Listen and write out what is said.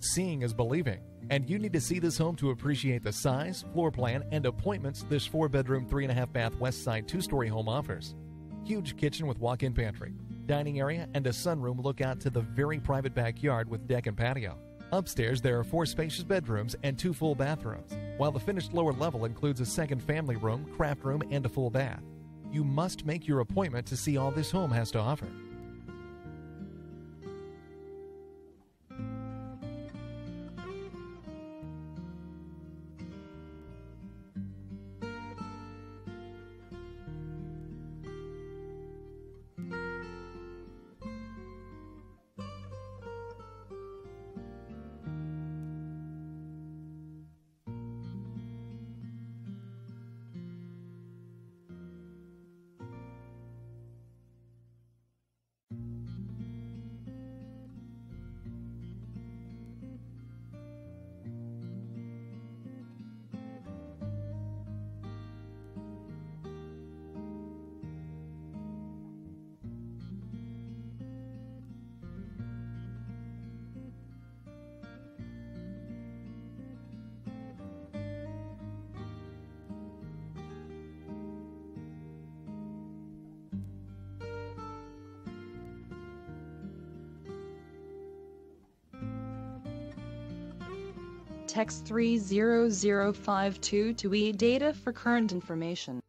Seeing is believing, and you need to see this home to appreciate the size, floor plan, and appointments this four bedroom, three and a half bath west side two story home offers. Huge kitchen with walk in pantry, dining area, and a sunroom look out to the very private backyard with deck and patio. Upstairs, there are four spacious bedrooms and two full bathrooms, while the finished lower level includes a second family room, craft room, and a full bath. You must make your appointment to see all this home has to offer. Text 30052 to e-data for current information.